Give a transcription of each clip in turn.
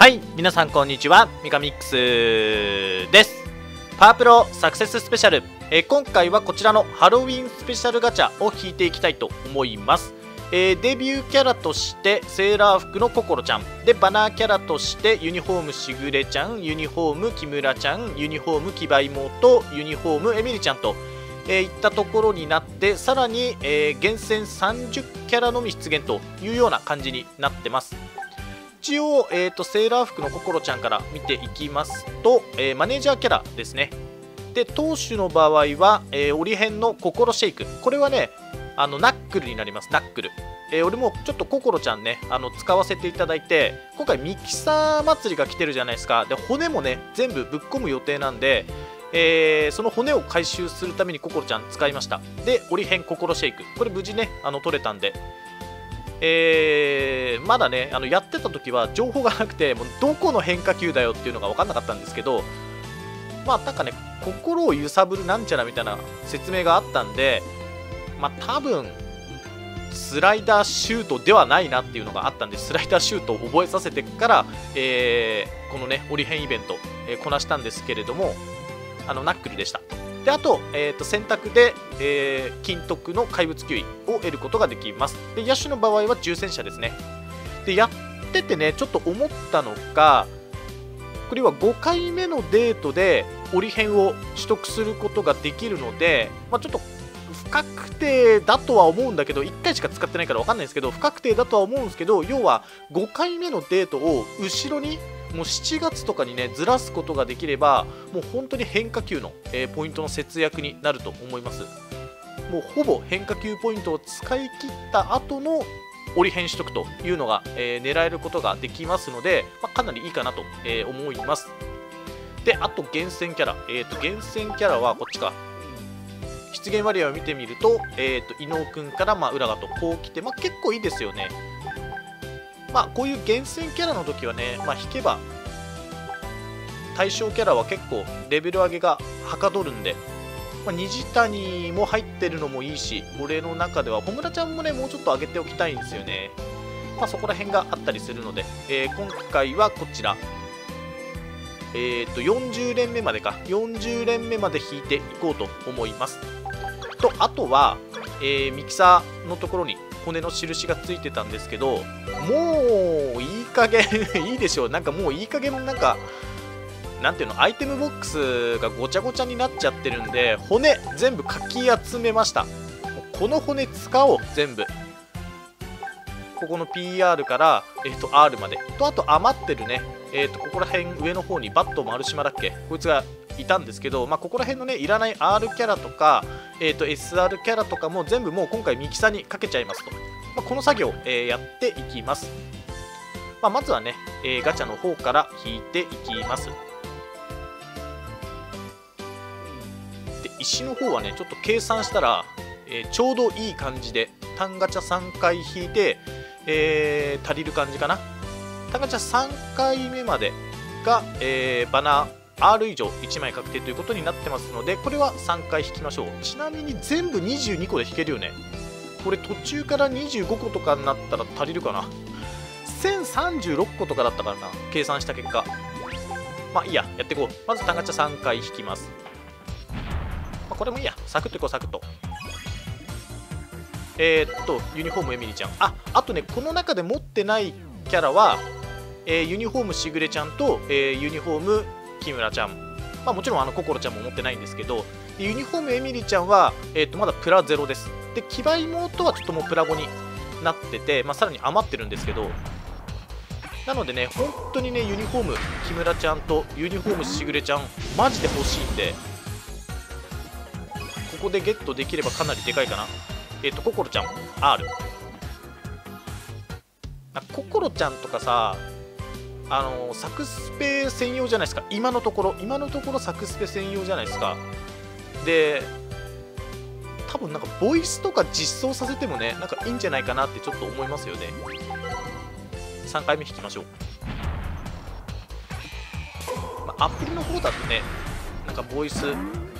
はい皆さんこんにちは。ミカミックスです。パワープロサクセススペシャル、えー、今回はこちらのハロウィンスペシャルガチャを引いていきたいと思います。えー、デビューキャラとしてセーラー服のココロちゃん。でバナーキャラとしてユニフォームしぐれちゃんユニフォーム木村ちゃんユニフォームキバイモとユニフォームエミリちゃんと、えー、いったところになってさらに、え、厳選30キャラのみ出現というような感じになってます。一応、えーと、セーラー服のココロちゃんから見ていきますと、えー、マネージャーキャラですね。で投手の場合は、えー、折り辺の心シェイク。これはねあのナックルになります。ナックル、えー、俺もちょっとココロちゃんねあの使わせていただいて今回ミキサー祭りが来てるじゃないですか。で骨もね全部ぶっ込む予定なんでえー、その骨を回収するためにココロちゃん使いました。で折り辺心シェイク。これ無事ねあの取れたんで。えー、まだねあのやってた時は情報がなくてもうどこの変化球だよっていうのが分かんなかったんですけどまあなんかね心を揺さぶるなんちゃらみたいな説明があったんでまあ、多分スライダーシュートではないなっていうのがあったんでスライダーシュートを覚えさせてから、えー、このねオリヘンイベント、えー、こなしたんですけれどもあのナックルでした。であと,、えーと、選択で、えー、金徳の怪物球威を得ることができます。で野手の場合は重戦車ですね。でやっててねちょっと思ったのがこれは5回目のデートで折り辺を取得することができるので、まあ、ちょっと不確定だとは思うんだけど1回しか使ってないから分かんないですけど不確定だとは思うんですけど要は5回目のデートを後ろにもう7月とかにねずらすことができればもう本当に変化球の、えー、ポイントの節約になると思います。もうほぼ変化球ポイントを使い切った後の折り変取得というのが、えー、狙えることができますので、まあ、かなりいいかなと、えー、思います。であと厳選キャラ、えーと厳選キャラはこっちか。出現割合を見てみると,、えーと、伊野尾君からまあ浦賀とこう来て、まあ、結構いいですよね。まあこういう厳選キャラの時はね、まあ、引けば対象キャラは結構レベル上げがはかどるんで、まあ、虹谷も入ってるのもいいし俺の中では小村ちゃんもねもうちょっと上げておきたいんですよね。まあ、そこら辺があったりするので、えー、今回はこちら。えーと、と40連目までか。40連目まで引いていこうと思います。とあとは、えー、ミキサーのところに骨の印がついてたんですけどもういい加減 いいでしょう。なんかもういい加減なんかなんていうのアイテムボックスがごちゃごちゃになっちゃってるんで骨全部かき集めました。この骨使おう全部。ここの PR から、えー、と R まで。とあと余ってるね。えー、とここら辺上の方にバット丸島だっけ？こいつがいたんですけど、まあ、ここら辺のねいらない R キャラとか、えー、と SR キャラとかも全部もう今回ミキサーにかけちゃいますと、まあ、この作業、えー、やっていきます、まあ、まずはね、えー、ガチャの方から引いていきます。で石の方はねちょっと計算したら、えちょうどいい感じで単ガチャ3回引いて、え足りる感じかな。単ガチャ3回目までが、えバナー R 以上1枚確定ということになってますのでこれは3回引きましょう。ちなみに全部22個で引けるよね。これ途中から25個とかになったら足りるかな？1036個とかだったからな計算した結果。まあいいややっていこう。まず単ガチャ3回引きます、まあ、これもいいや。サクッといこうサクッと。えー、っとユニフォームエミリちゃん。ああとねこの中で持ってないキャラは、えー、ユニフォームしぐれちゃんと、えー、ユニフォーム木村ちゃん、まあ、もちろんあの心ちゃんも持ってないんですけどユニフォームエミリーちゃんは、えー、とまだプラゼロです。で騎馬妹はちょっともうプラ5になってて、まあ、さらに余ってるんですけどなのでね本当にねユニフォーム木村ちゃんとユニフォームしぐれちゃんマジで欲しいんでここでゲットできればかなりでかいかな。えっ、ー、と心ちゃん R 心ちゃんとかさあのサクスペ専用じゃないですか。今のところ今のところサクスペ専用じゃないですか。で多分なんかボイスとか実装させてもねなんかいいんじゃないかなってちょっと思いますよね。3回目引きましょう、まあ、アプリの方だとねなんかボイス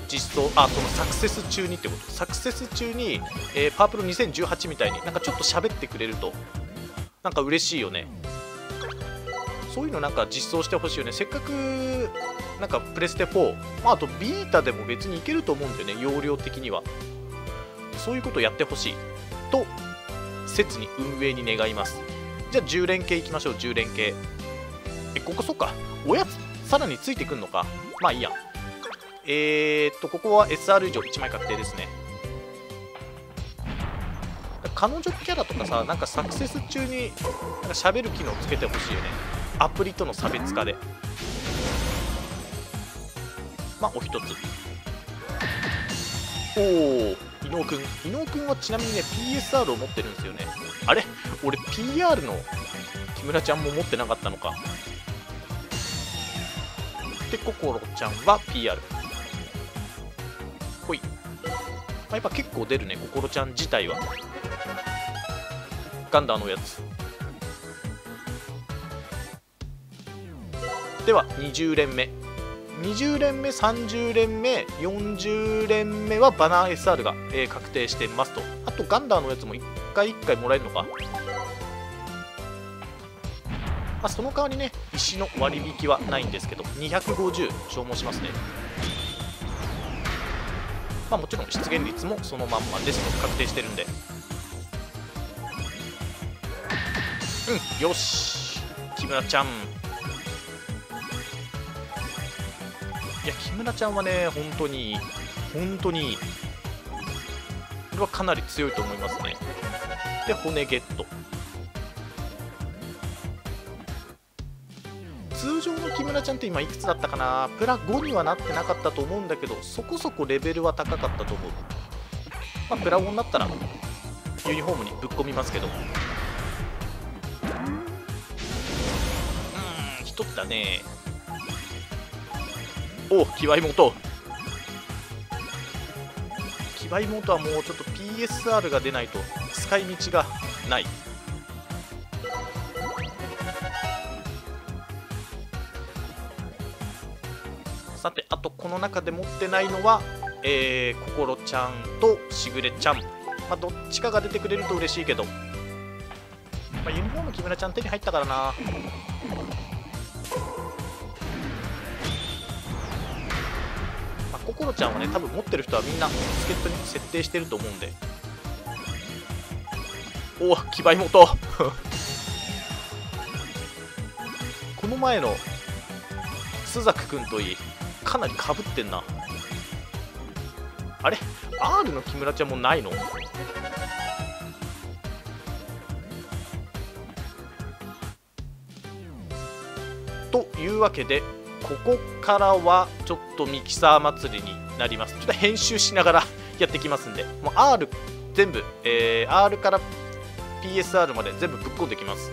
実装あそのサクセス中にってこと。サクセス中に、えー、パープル2018みたいになんかちょっと喋ってくれるとなんか嬉しいよね。そういうのなんか実装してほしいよね。せっかくなんかプレステ4、まあ、あとビータでも別にいけると思うんだよね。容量的には。そういうことをやってほしい。と切に運営に願います。じゃあ10連携いきましょう。10連携えここそっか。おやつさらについてくんのか。まあいいや。えー、っとここは SR 以上1枚確定ですね。彼女キャラとかさなんかサクセス中になんか喋る機能つけてほしいよね。アプリとの差別化で。まあお一つ。おお伊野尾くん。伊野尾くんはちなみにね PSR を持ってるんですよね。あれ？俺 PR の木村ちゃんも持ってなかったのか。でココロちゃんは PR ほい、まあ、やっぱ結構出るねココロちゃん自体は。ガンダーのやつ。では20連目。20連目30連目40連目はバナー SR が、えー、確定してますと。あとガンダーのやつも1回1回もらえるのか？まあ、その代わりね石の割引はないんですけど250消耗しますね。まあもちろん出現率もそのまんまですと確定してるんで。うんよし。木村ちゃん。や木村ちゃんはね本当に本当にこれはかなり強いと思いますね。で骨ゲット。通常の木村ちゃんって今いくつだったかな？プラ5にはなってなかったと思うんだけどそこそこレベルは高かったと思う。まあプラ5になったらユニフォームにぶっ込みますけど。うん一つだねおキバイモトキバイモトはもうちょっと PSR が出ないと使い道がない。さてあとこの中で持ってないのはえー、心ちゃんとしぐれちゃん、まあ、どっちかが出てくれると嬉しいけど、まあ、ユニフォーム木村ちゃん手に入ったからな。心ちゃんはね多分持ってる人はみんな助っ人に設定してると思うんで。おお騎馬妹。この前の須作君といいかなりかぶってんな。あれ？R の木村ちゃんもないの？というわけでここからはちょっとミキサー祭りになります。ちょっと編集しながら やってきますんで。もう R 全部、えー、R から PSR まで全部ぶっ込んできます。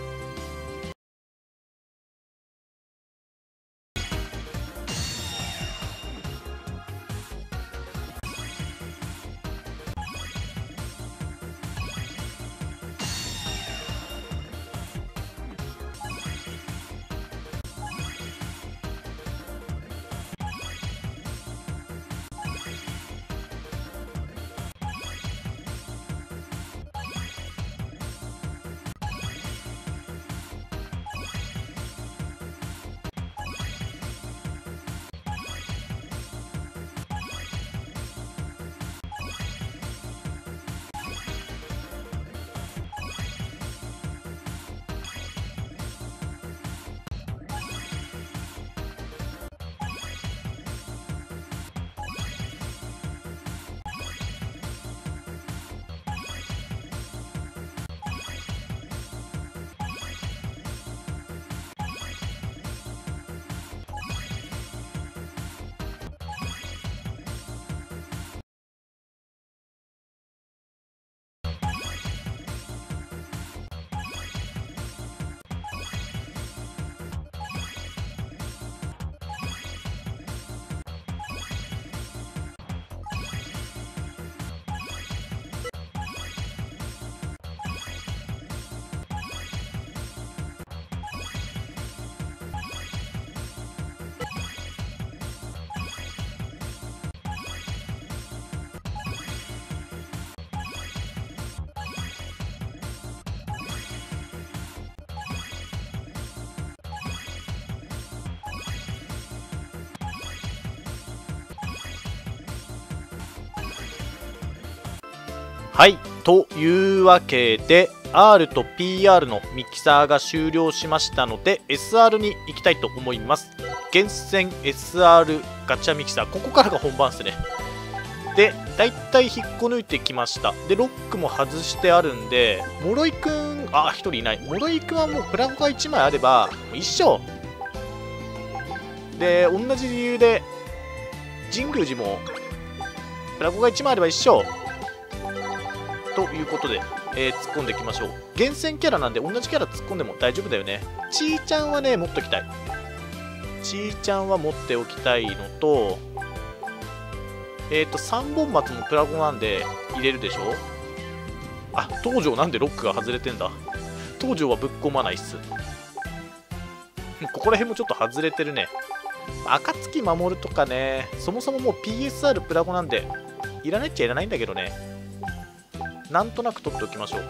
はい。というわけで R と PR のミキサーが終了しましたので SR に行きたいと思います。厳選 SR ガチャミキサー。ここからが本番ですね。で大体引っこ抜いてきました。でロックも外してあるんで諸井くんあ1人いない。諸井くんはもうプラゴが1枚あれば一緒で同じ理由で神宮寺もプラゴが1枚あれば一緒ということで、えー、突っ込んでいきましょう。厳選キャラなんで同じキャラ突っ込んでも大丈夫だよね。ちーちゃんはね持っときたい。ちーちゃんは持っておきたいのとえっ、ー、と3本松のプラゴなんで入れるでしょ。あ東條なんでロックが外れてんだ。東條はぶっ込まないっす。ここら辺もちょっと外れてるね。暁守とかね。そもそももう PSR プラゴなんでいらないっちゃいらないんだけどね。なんとなく取っておきましょう。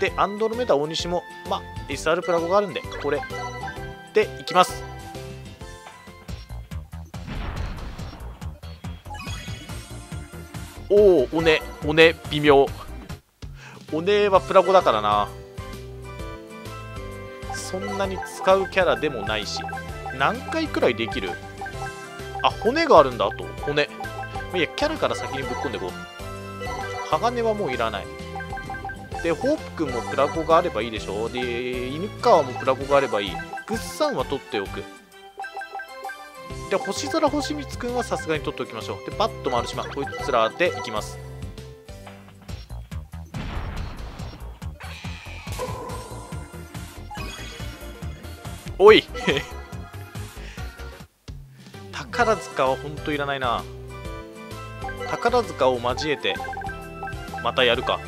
でアンドロメダ大西もまあ SR プラゴがあるんでこれ。でいきます。おおおねおね微妙。おねはプラゴだからな。そんなに使うキャラでもないし。何回くらいできる？あ骨があるんだあと。骨。いやキャラから先にぶっ込んでこう。鋼はもういらない。でホープくんもプラゴがあればいいでしょ？で犬川もプラゴがあればいい。グッサンは取っておく。で星空星光くんはさすがに取っておきましょう。でバット丸島。こいつらでいきます。おい。宝塚はほんといらないな。宝塚を交えて。またやるか。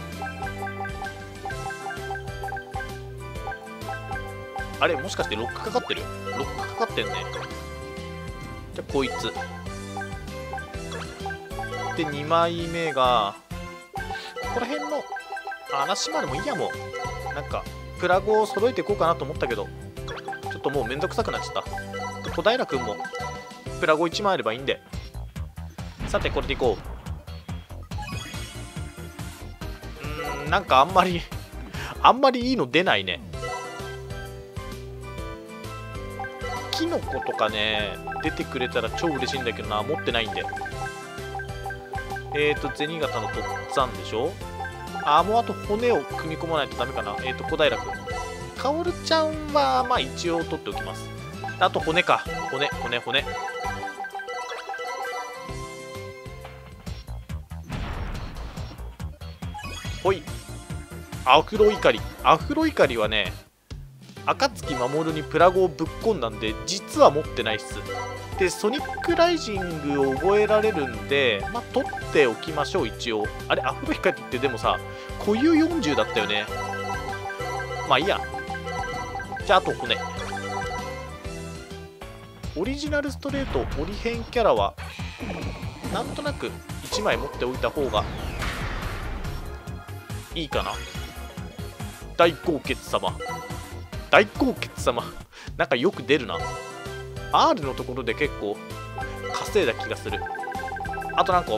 あれもしかしてロックかかってる？ロックかかってんね。じゃあこいつ。で2枚目がここら辺の嵐までもいいやもう。なんかプラグを揃えていこうかなと思ったけどちょっともうめんどくさくなっちゃった。小平君もプラゴ1枚あればいいんで。さてこれでいこう。なんかあんまり あんまりいいの出ないね。キノコとかね出てくれたら超嬉しいんだけどな持ってないんでえっ、ー、と銭形のとっつぁんでしょ？あもうあと骨を組み込まないとダメかな。えっ、ー、と小平君。かおるちゃんはまあ一応取っておきます。あと骨か。骨骨骨。ほい。アフロ怒りアフロ怒りはね暁守にプラゴをぶっ込んだんで実は持ってないっす。でソニックライジングを覚えられるんでまあ取っておきましょう一応。あれアフロ光ってでもさ固有40だったよね。まあいいや。じゃああと骨オリジナルストレートオリヘンキャラはなんとなく1枚持っておいた方がいいかな？大高血様。大高血様。なんかよく出るな。R のところで結構稼いだ気がする。あとなんか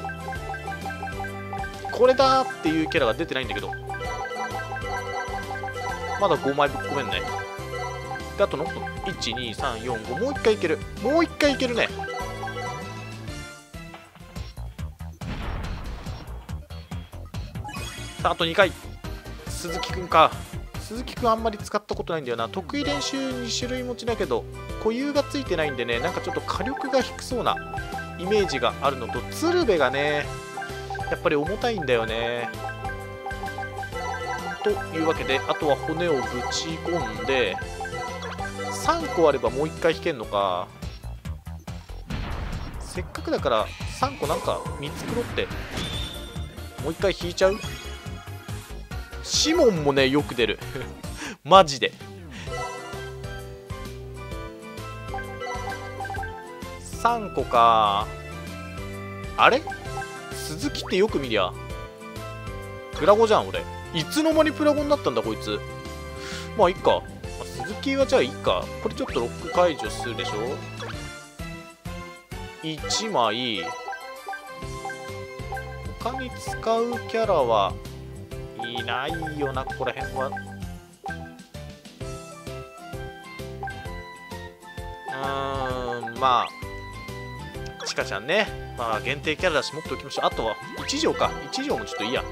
これだっていうキャラが出てないんだけど。まだ5枚ぶっ込めんね。であとの12345もう1回いける。もう1回いけるね。さああと2回。鈴木くんか。鈴木くんあんまり使ったことないんだよな。得意練習2種類持ちだけど固有がついてないんでねなんかちょっと火力が低そうなイメージがあるのと鶴瓶がねやっぱり重たいんだよね。というわけであとは骨をぶち込んで3個あればもう1回引けんのか。せっかくだから3個なんか見繕ってもう1回引いちゃう？シモンもねよく出る。マジで。3個か。あれ？鈴木ってよく見りゃ。プラゴじゃん俺。いつの間にプラゴになったんだこいつ。まあいっか。鈴木はじゃあいいか。これちょっとロック解除するでしょ？1枚。他に使うキャラはいないよなここら辺は。うーんまあチカちゃんね。まあ限定キャラだし持っておきましょう。あとは1条か。1条もちょっといいや。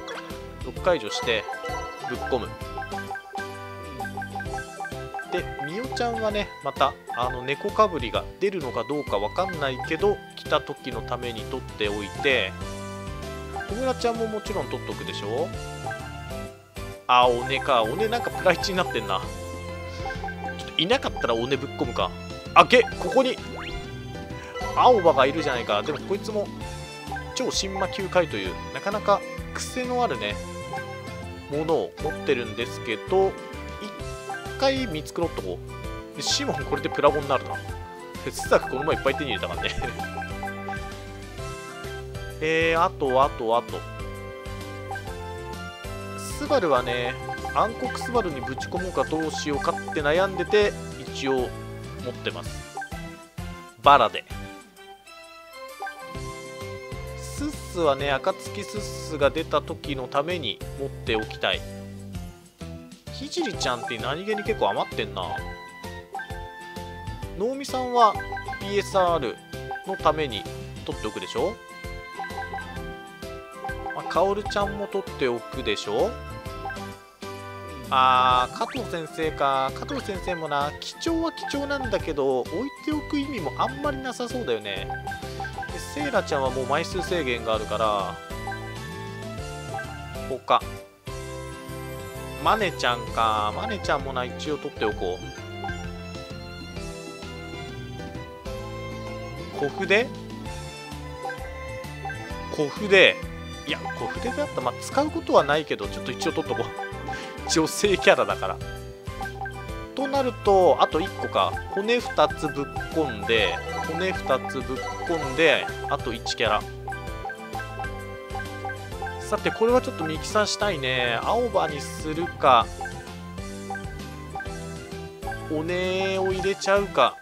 6解除してぶっ込む。でみおちゃんはねまたあの猫かぶりが出るのかどうかわかんないけど来た時のために取っておいて小村ちゃんももちろん取っとくでしょ。あおねか。おねなんかプライチになってんな。ちょっといなかったらおねぶっ込むか。あげここに青葉がいるじゃないか。でもこいつも超新魔球界というなかなか癖のあるねものを持ってるんですけど一回見繕っとこう。でシモンこれでプラゴンになるな。哲作この前いっぱい手に入れたからね。えー、あとあとあと。スバルはね暗黒スバルにぶち込もうかどうしようかって悩んでて一応持ってます。バラで。スッスはね暁スッスが出た時のために持っておきたい。ひじりちゃんって何気に結構余ってんな。能見さんは PSR のために取っておくでしょ。まあ、かおるちゃんも取っておくでしょ？あー加藤先生か。加藤先生もな貴重は貴重なんだけど置いておく意味もあんまりなさそうだよね。でセイラちゃんはもう枚数制限があるから他。マネちゃんか。マネちゃんもな一応取っておこう。小筆小筆いや小筆であった、まあ、使うことはないけどちょっと一応取っとこう。女性キャラだから。となるとあと1個か。骨2つぶっ込んで骨2つぶっ込んであと1キャラ。さてこれはちょっとミキサーしたいね。青葉にするかおねを入れちゃうか。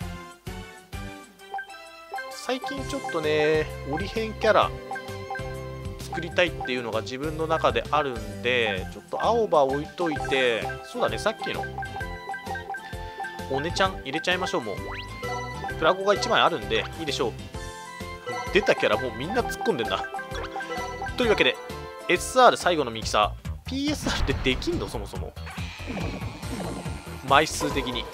最近ちょっとね折り変キャラ作りたいっていうのが自分の中であるんでちょっと青葉置いといてそうだねさっきのおねちゃん入れちゃいましょうもう。プラゴが1枚あるんでいいでしょう。出たキャラもうみんな突っ込んでんなというわけで SR 最後のミキサー。PSR ってできんの？そもそも。枚数的に。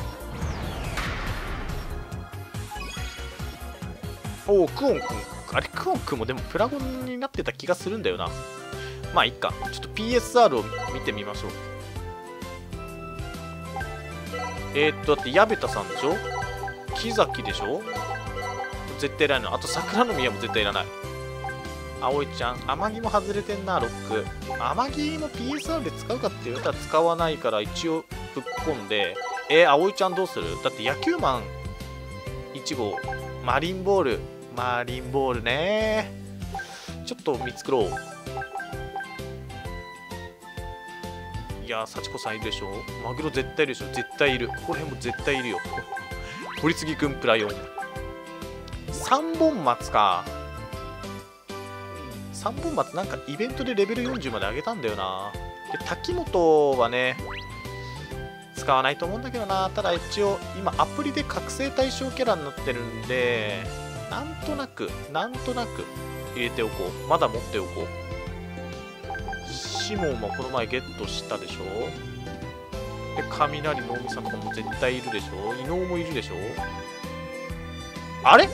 おおクオンくん。あれクオンくんもでもプラゴンになってた気がするんだよな。まあいっか。ちょっと PSR を見てみましょう。えー、っとだって矢部田さんでしょ？木崎でしょ？絶対いらないの。あと桜の宮も絶対いらない。葵ちゃん天城も外れてんなロック。天城も PSR で使うかって言われたら使わないから一応ぶっ込んで。えー、葵ちゃんどうする？だって野球マン1号マリンボール。マリンボールね。ちょっと見繕おう。いや幸子さんいるでしょ？マグロ絶対いるでしょ？絶対いる。ここら辺も絶対いるよ。堀次君プラ4 3本松か。3本松なんかイベントでレベル40まで上げたんだよな。で滝本はね使わないと思うんだけどな。ただ一応今アプリで覚醒対象キャラになってるんでなんとなくなんとなく入れておこう。まだ持っておこう。シモンもこの前ゲットしたでしょ？で雷の海さんとかも絶対いるでしょ？伊能もいるでしょ？あれ？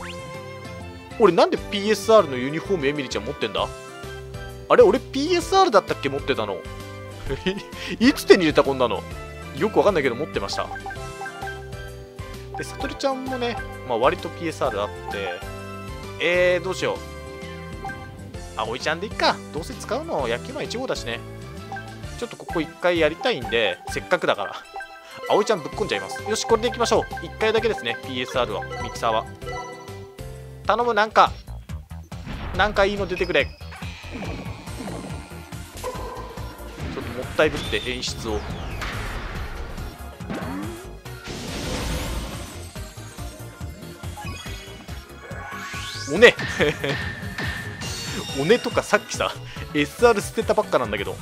俺なんで PSR のユニフォームエミリちゃん持ってんだ？あれ？俺 PSR だったっけ持ってたの？いつ手に入れたこんなの？よくわかんないけど持ってました。でさとりちゃんもね、まあ、割と PSR あってえー、どうしよう。葵ちゃんでいっか。どうせ使うの野球マン1号だしね。ちょっとここ1回やりたいんでせっかくだから。葵ちゃんぶっこんじゃいます。よしこれでいきましょう。1回だけですね PSR は。ミキサーは。頼むなんか。なんかいいの出てくれ。ちょっともったいぶって演出を。おね尾根とかさっきさ SR 捨てたばっかなんだけど。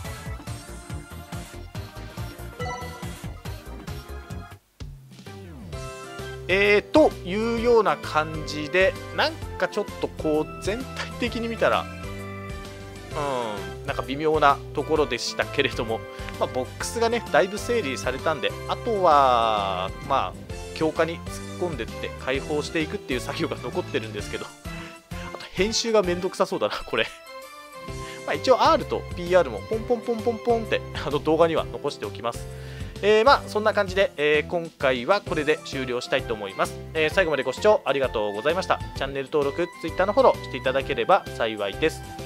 えー、というような感じでなんかちょっとこう全体的に見たらうんなんか微妙なところでしたけれども、まあ、ボックスがねだいぶ整理されたんであとはまあ強化に突っ込んでって解放していくっていう作業が残ってるんですけど。編集がめんどくさそうだなこれ。まあ一応 R と PR もポンポンポンポンポンってあの動画には残しておきます。えー、まあそんな感じで、えー、今回はこれで終了したいと思います、えー、最後までご視聴ありがとうございました。チャンネル登録 Twitter のフォローしていただければ幸いです。